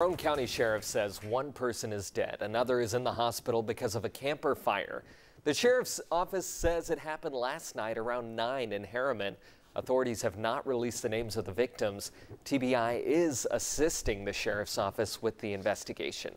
Roane County Sheriff says one person is dead, another is in the hospital because of a camper fire. The sheriff's office says it happened last night around 9 in Harriman. Authorities have not released the names of the victims. TBI is assisting the sheriff's office with the investigation.